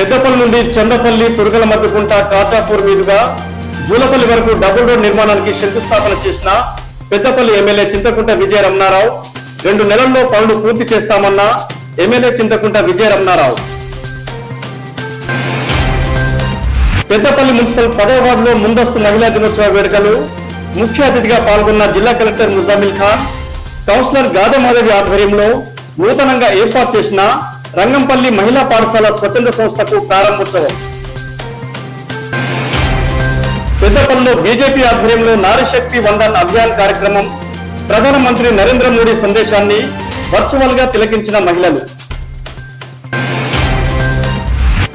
పెద్దపల్లి నుండి చందపల్లి తురగల మధ్యకుంట కాచాపూర్ మీదుగా జూలపల్లి వరకు డబుల్ రోడ్ నిర్మాణానికి శంకుస్థాపన చేసిన పెద్దపల్లి ఎమ్మెల్యే చింతకుంట విజయ రమణారావు రెండు నెలల్లో పనులు పూర్తి చేస్తామన్న ఎమ్మెల్యే చింతకుంట విజయ రమణారావు పెద్దపల్లి మున్సిపల్ పదవ వార్డులో ముందస్తు మహిళా దినోత్సవ వేడుకలు ముఖ్య అతిథిగా పాల్గొన్న జిల్లా కలెక్టర్ ముజామిల్ ఖాన్ కౌన్సిలర్ గాదమాధవి ఆధ్వర్యంలో నూతనంగా ఏర్పాటు చేసిన రంగంపల్లి మహిళా పాఠశాల స్వచ్ఛంద సంస్థకు ప్రారంభోత్సవం. పెద్దపల్లిలో బీజేపీ ఆధ్వర్యంలో నారీశక్తి వందన్ అభియాన్ కార్యక్రమం ప్రధానమంత్రి నరేంద్ర మోడీ సందేశాన్ని వర్చువల్గా తిలకించిన మహిళలు.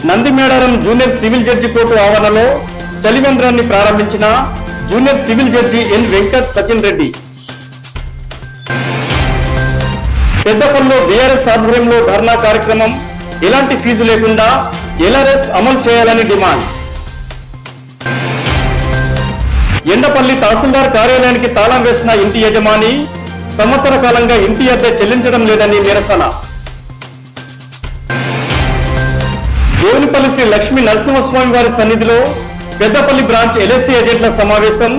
Nandimedaram junior civil judge court ఆవరణలో చలివేంద్రాన్ని ప్రారంభించిన junior civil judge N Venkat Sachin Reddy. పెద్దపల్లిలో బీఆర్ఎస్ ఆధ్వర్యంలో ధర్నా కార్యక్రమం ఎలాంటి ఫీజు లేకుండా ఎల్ఆర్ఎస్ అమలు చేయాలని డిమాండ్. ఎండపల్లి తహసీల్దార్ కార్యాలయానికి తాళం వేసిన ఇంటి యజమాని సంవత్సర కాలంగా ఇంటి అద్దె చెల్లించడం లేదని నిరసన. దేవునిపల్లి శ్రీ లక్ష్మీ నరసింహస్వామి వారి సన్నిధిలో పెద్దపల్లి బ్రాంచ్ ఎల్ఎస్సీ ఏజెంట్ల సమావేశం